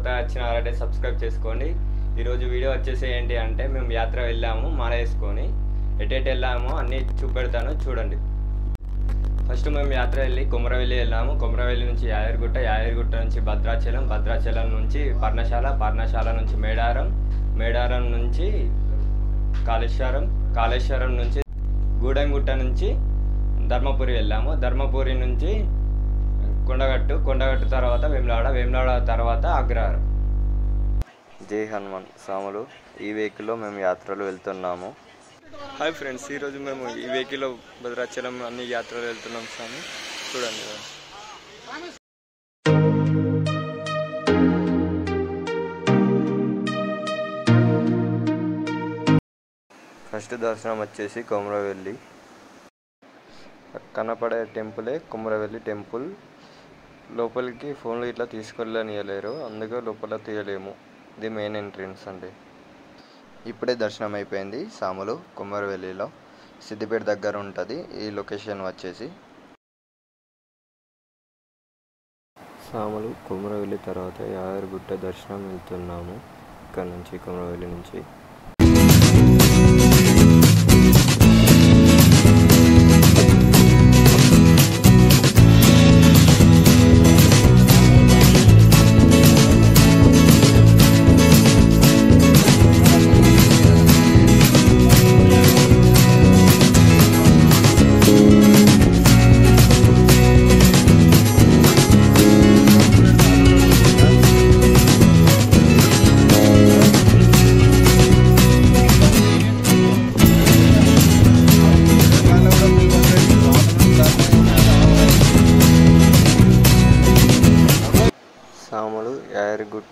కొత్తగా వచ్చిన సబ్స్క్రైబ్ చేసుకోండి. ఈరోజు వీడియో వచ్చేసి ఏంటి అంటే మేము యాత్ర వెళ్ళాము మాల వేసుకొని ఎటెట్ వెళ్ళాము అన్నీ చూపెడతాను చూడండి. ఫస్ట్ మేము యాత్ర వెళ్ళి కుమరవెల్లి వెళ్ళాము. కుమరవెల్లి నుంచి యాదగిరిగుట్ట యాదగిరిగుట్ట నుంచి భద్రాచలం భద్రాచలం నుంచి పర్ణశాల పర్ణశాల నుంచి మేడారం మేడారం నుంచి కాళేశ్వరం కాళేశ్వరం నుంచి గూడెంగుట్ట నుంచి ధర్మపురి వెళ్ళాము. ధర్మపురి నుంచి కొండగట్టు కొండగట్టు తర్వాత వేములాడ వేములాడ తర్వాత అగ్రహారం. జై హనుమాన్ స్వాములు ఈ వెహికల్లో మేము యాత్రలు వెళ్తున్నాము. హాయ్ ఫ్రెండ్స్ ఈరోజు మేము ఈ వెహికల్లో భద్రాచలం అన్ని యాత్రలు వెళ్తున్నాం స్వామి చూడండి ఫస్ట్ దర్శనం వచ్చేసి కొమరవెల్లి. కనపడే టెంపులే కుమరవెల్లి టెంపుల్. లోపలికి ఫోన్లు ఇట్లా తీసుకెళ్ళనియలేరు అందుకే లోపల తీయలేము. ఇది మెయిన్ ఎంట్రన్స్ అండి. ఇప్పుడే దర్శనం అయిపోయింది సాములు కుమ్మరవెల్లిలో. సిద్దిపేట దగ్గర ఉంటుంది ఈ లొకేషన్ వచ్చేసి. సాములు కుమ్మరవెల్లి తర్వాత యాదగిరిగుట్ట దర్శనం వెళ్తున్నాము. ఇక్కడ నుంచి కుమ్మరవెల్లి నుంచి.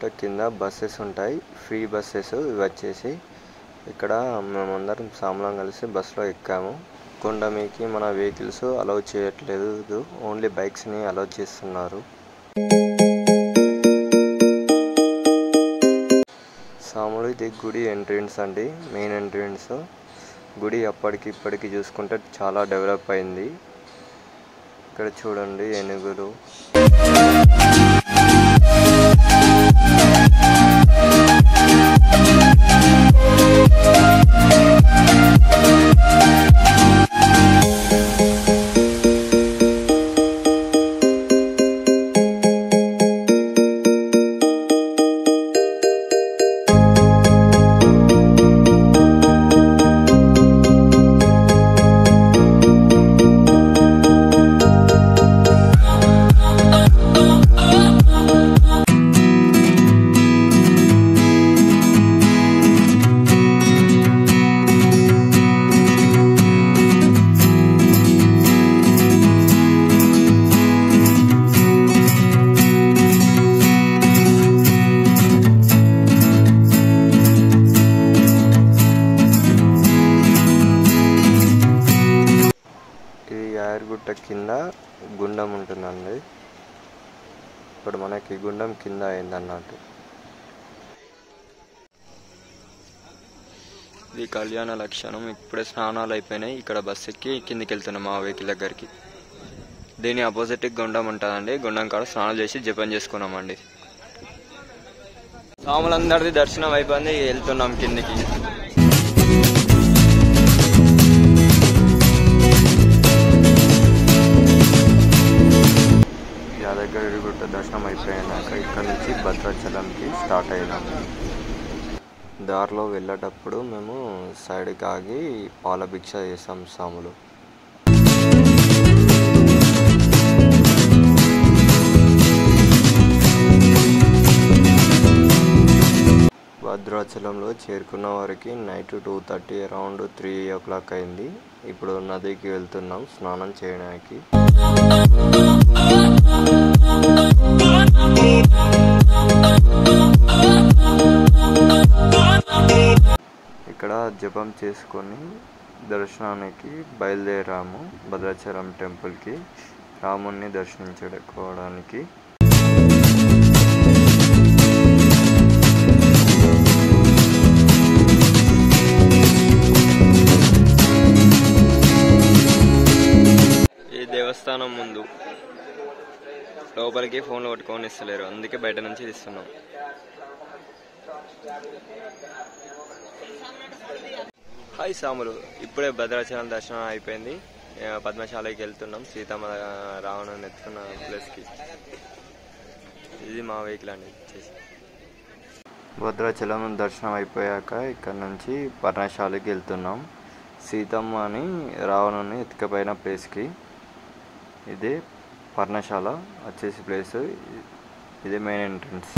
కింద బస్సెస్ ఉంటాయి. ఫ్రీ బస్సెస్ ఇవి వచ్చేసి ఇక్కడ మేమందరం సాములం కలిసి బస్సులో ఎక్కాము. కొండ మీకి మన వెహికల్స్ అలౌ చేయట్లేదు. ఓన్లీ బైక్స్ని అలౌ చేస్తున్నారు. సాములు ఇది గుడి ఎంట్రన్స్ అండి. మెయిన్ ఎంట్రన్స్ గుడి అప్పటికి ఇప్పటికి చూసుకుంటే చాలా డెవలప్ అయింది. ఇక్కడ చూడండి ఏనుగులు. ఇది యాదగిరిగుట్ట కింద గుండం ఉంటుందండి. ఇప్పుడు మనకి గుండం కింద అయింది అన్నట్టు ఇది కళ్యాణ లక్షణం. ఇప్పుడే స్నానాలు అయిపోయినాయి. ఇక్కడ బస్ ఎక్కి కిందికి వెళ్తున్నాం మా వెహికల్ దగ్గరికి. దీని ఆపోజిట్ గుండం ఉంటుందండి. గుండం కాడ స్నానాలు చేసి జపం చేసుకున్నామండి. స్వాములందరిది దర్శనం అయిపోయింది. వెళ్తున్నాం కిందికి. యాదగిరిగుట్ట దర్శనం అయిపోయినాక ఇక్కడ నుంచి భద్రాచలంకి స్టార్ట్ అయినాము దారిలో వెళ్ళేటప్పుడు మేము సైడ్కి ఆగి పాల భిక్ష చేసాం సాములు భద్రాచలంలో చేరుకున్న వారికి night two thirty around three o'clock అయింది. ఇప్పుడు నదికి వెళ్తున్నాం స్నానం చేయడానికి. ఇక్కడ జపం చేసుకొని దర్శనానికి బయలుదేరాము భద్రాచలం టెంపుల్కి. రాముణ్ణి దర్శించుకోవడానికి. ఈ దేవస్థానం ముందు లోపలికి ఫోన్లు పట్టుకొని ఇస్తలేరు. అందుకే బయట నుంచి ఇస్తున్నాం హాయ్ సాములు. ఇప్పుడే భద్రాచలం దర్శనం అయిపోయింది. పద్మశాలకి వెళ్తున్నాం. సీతమ్మ రావణం ఎత్తుకున్న ప్లేస్కి. ఇది మా వెహికల్ అండి. భద్రాచలం దర్శనం అయిపోయాక ఇక్కడ నుంచి పర్ణశాలకి వెళ్తున్నాం. సీతమ్మ అని రావణుని ఎత్తుకపోయిన ప్లేస్కి. ఇదే పర్ణశాల వచ్చేసి ప్లేస్ ఇదే మెయిన్ ఎంట్రన్స్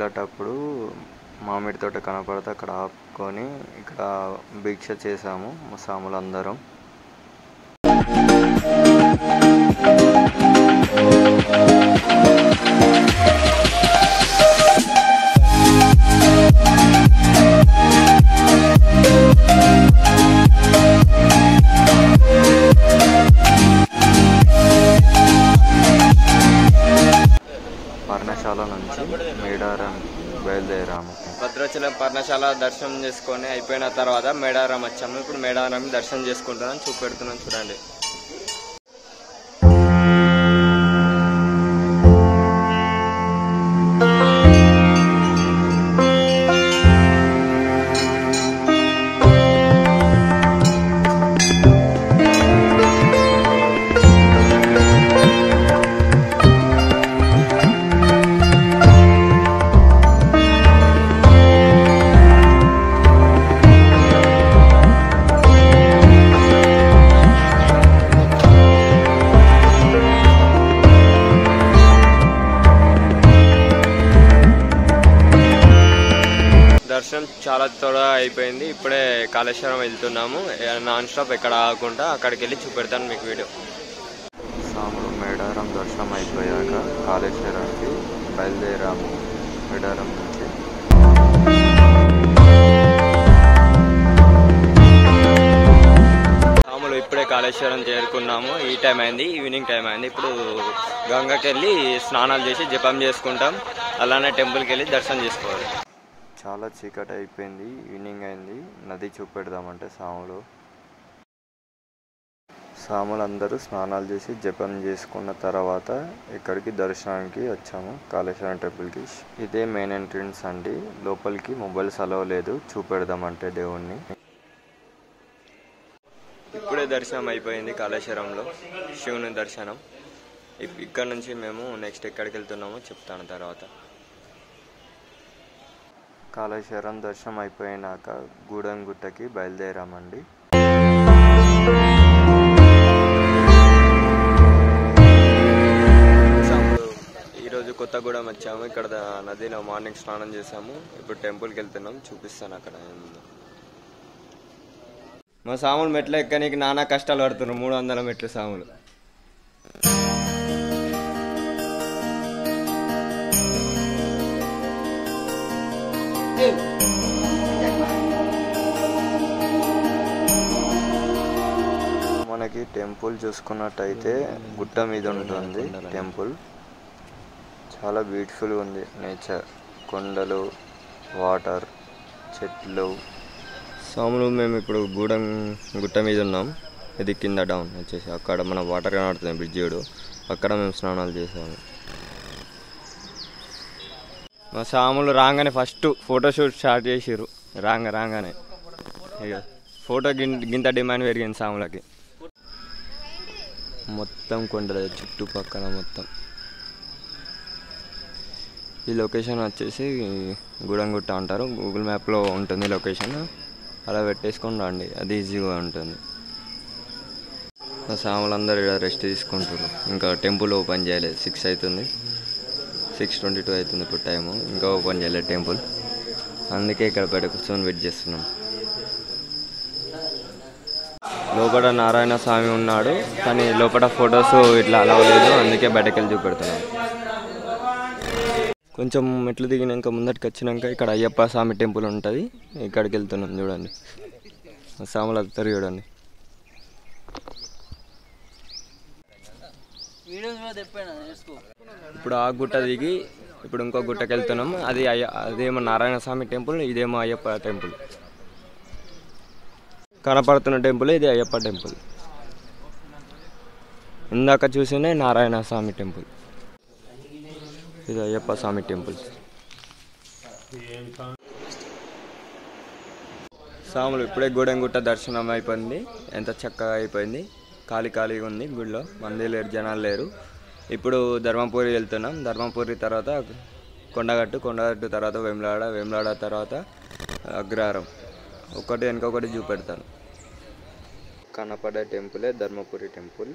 వెళ్ళేటప్పుడు మామిడి తోట కనపడితే అక్కడ ఆపుకొని ఇక్కడ భిక్ష చేసాము మా సాములందరం. అందరం భద్రాచలం పర్ణశాల దర్శనం చేసుకొని అయిపోయిన తర్వాత మేడారం వచ్చాము. ఇప్పుడు మేడారం దర్శనం చేసుకుంటున్నాం. చూపెడుతున్నాం చూడండి. దర్శనం చాలా త్వరగా అయిపోయింది. ఇప్పుడే కాళేశ్వరం వెళ్తున్నాము. నాన్ స్టాప్ ఎక్కడ ఆగకుండా అక్కడికి వెళ్ళి చూపెడతాను మీకు వీడియో. సాములు మేడారం దర్శనం అయిపోయాక కాళేశ్వరానికి బయలుదేరాము మేడారం నుంచి. సాములు ఇప్పుడే కాళేశ్వరం చేరుకున్నాము. ఈ టైం అయింది ఈవినింగ్ టైం అయింది. ఇప్పుడు గంగకి వెళ్ళి స్నానాలు చేసి జపం చేసుకుంటాం. అలానే టెంపుల్కి వెళ్ళి దర్శనం చేసుకోవాలి. చాలా చీకటి అయిపోయింది ఈవినింగ్ అయింది. నది చూపెడదామంటే సాములు. సాములు అందరూ స్నానాలు చేసి జపం చేసుకున్న తర్వాత ఇక్కడికి దర్శనానికి వచ్చాము. కాళేశ్వరం టెంపుల్కి. ఇదే మెయిన్ ఎంట్రన్స్ అండి. లోపలికి మొబైల్స్ అలవ్ లేదు. చూపెడదామంటే దేవుణ్ణి. ఇప్పుడే దర్శనం అయిపోయింది కాళేశ్వరంలో. శివుని దర్శనం. ఇక్కడ నుంచి మేము నెక్స్ట్ ఎక్కడికి వెళ్తున్నామో చెప్తాను తర్వాత. కాళేశ్వరం దర్శనం అయిపోయినాక గూడెం గుట్టకి బయలుదేరామండి ఈరోజు కొత్తగూడెం వచ్చాము. ఇక్కడ నదిలో మార్నింగ్ స్నానం చేసాము ఇప్పుడు టెంపుల్కి వెళ్తున్నాం. చూపిస్తాను అక్కడ మా సాములు మెట్లు ఎక్కడానికి నానా కష్టాలు పడుతున్నారు. మూడు వందల మెట్లు సాములు. మనకి టెంపుల్ చూసుకున్నట్టయితే గుట్ట మీద ఉంటుంది టెంపుల్. చాలా బ్యూటిఫుల్ ఉంది నేచర్. కొండలు వాటర్ చెట్లు. సాములు మేము ఇప్పుడు గూడెం గుట్ట మీద ఉన్నాం. ఇది కింద డౌన్ వచ్చేసి అక్కడ మన వాటర్ కనబడుతుంది బ్రిడ్జ్ అక్కడ మేము స్నానాలు చేసాము. మా సాములు రాగానే ఫస్ట్ ఫోటోషూట్ స్టార్ట్ చేసిర్రు. రాంగ రాగానే. ఇక ఫోటో గింత డిమాండ్ పెరిగింది సాములకి. మొత్తం కొండల చుట్టుపక్కల మొత్తం. ఈ లొకేషన్ వచ్చేసి గూడెంగుట్ట అంటారు. గూగుల్ మ్యాప్లో ఉంటుంది లొకేషన్. అలా పెట్టేసుకొని రండి. అది ఈజీగా ఉంటుంది. సాములు అందరు ఇక్కడ రెస్ట్ తీసుకుంటారు ఇంకా టెంపుల్ ఓపెన్ చేయలేదు. సిక్స్ అవుతుంది. సిక్స్ ట్వంటీ టూ అవుతుంది ఇప్పుడు టైము ఇంకా ఓపెన్ చేయలేదు టెంపుల్ అందుకే ఇక్కడ బయట కూర్చొని వెయిట్ చేస్తున్నాం. లోపల నారాయణ స్వామి ఉన్నాడు. కానీ లోపల ఫొటోస్ ఇట్లా అలా లేదు. అందుకే బయటకు వెళ్ళి చూపెడుతున్నాం. కొంచెం మెట్లు దిగినాక ముందటికి వచ్చినాక ఇక్కడ అయ్యప్ప స్వామి టెంపుల్ ఉంటుంది. ఇక్కడికి వెళ్తున్నాం చూడండి. స్వాములు వస్తారు చూడండి. వీడియోస్ తెప్పాను ఇప్పుడు ఆ గుట్ట దిగి ఇప్పుడు ఇంకో గుట్టకి వెళ్తున్నాం. అది అయ్య అదేమో నారాయణ స్వామి టెంపుల్ ఇదేమో అయ్యప్ప టెంపుల్. కనపడుతున్న టెంపుల్ ఇది అయ్యప్ప టెంపుల్. ఇందాక చూసినే నారాయణ స్వామి టెంపుల్. ఇది అయ్యప్ప స్వామి టెంపుల్. స్వాములు ఇప్పుడే గూడెంగుట్ట దర్శనం అయిపోయింది. ఎంత చక్కగా అయిపోయింది. ఖాళీ ఖాళీగా ఉంది గుడిలో మంది లేరు జనాలు లేరు. ఇప్పుడు ధర్మపురి వెళ్తున్నాం. ధర్మపురి తర్వాత కొండగట్టు కొండగట్టు తర్వాత వేములాడ వేములాడ తర్వాత అగ్రహారం. ఒకటి వెనకొకటి చూపెడతాను. కనపడే టెంపులే ధర్మపురి టెంపుల్.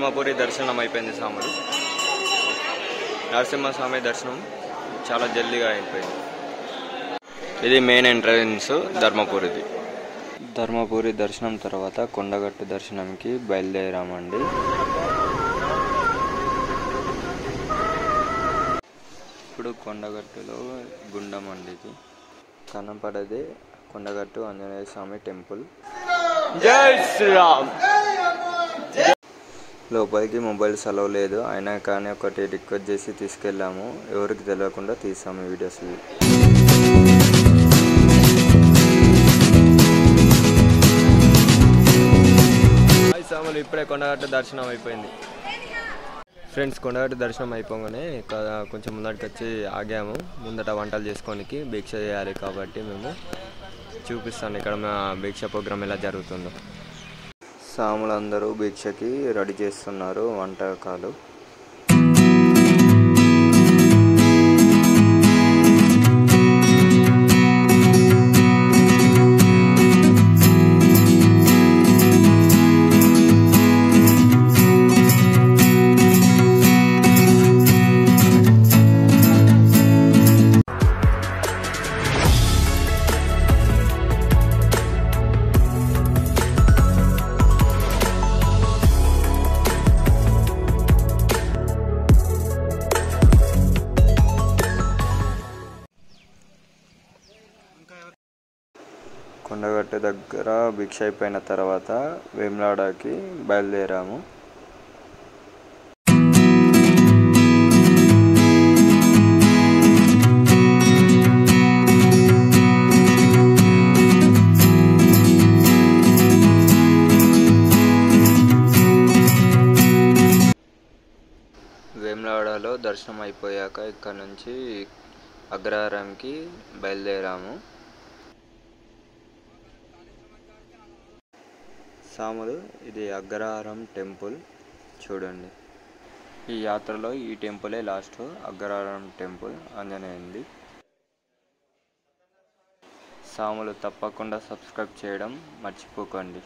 ధర్మపురి దర్శనం అయిపోయింది స్వాములు. నరసింహస్వామి దర్శనం చాలా జల్దీగా అయిపోయింది. ఇది మెయిన్ ఎంట్రన్స్ ధర్మపురిది. ధర్మపురి దర్శనం తర్వాత కొండగట్టు దర్శనంకి బయలుదేరామండి. ఇప్పుడు కొండగట్టులో గుండం అండి ఇది. కనపడదే కొండగట్టు ఆంజనేయ స్వామి టెంపుల్. జై శ్రీరామ్! లోపలికి మొబైల్ సెలవు లేదు. అయినా కానీ ఒకటి రిక్వెస్ట్ చేసి తీసుకెళ్ళాము. ఎవరికి తెలియకుండా తీసాము ఈ వీడియోస్ సాములు ఇప్పుడే కొండగట్టు దర్శనం అయిపోయింది. ఫ్రెండ్స్ కొండగట్టు దర్శనం అయిపోగానే కొంచెం ముందటికి వచ్చి ఆగాము. ముందట వంటలు చేసుకోనికి భిక్ష చేయాలి కాబట్టి మేము చూపిస్తాను. ఇక్కడ మా భిక్ష ప్రోగ్రామ్ ఎలా జరుగుతుందో. సాములందరూ భిక్షకి రెడీ చేస్తున్నారు వంటకాలు. కొండగట్టు దగ్గర భిక్ష అయిపోయిన తర్వాత వేములాడకి బయలుదేరాము. వేములాడలో దర్శనం అయిపోయాక ఇక్కడ నుంచి అగ్రహారంకి బయలుదేరాము. సాములు. ఇది అగ్రహారం టెంపుల్. చూడండి. ఈ యాత్రలో ఈ టెంపులే లాస్ట్. అగ్రహారం టెంపుల్ ఆంజనేయంది సాములు తప్పకుండా సబ్స్క్రైబ్ చేయడం మర్చిపోకండి.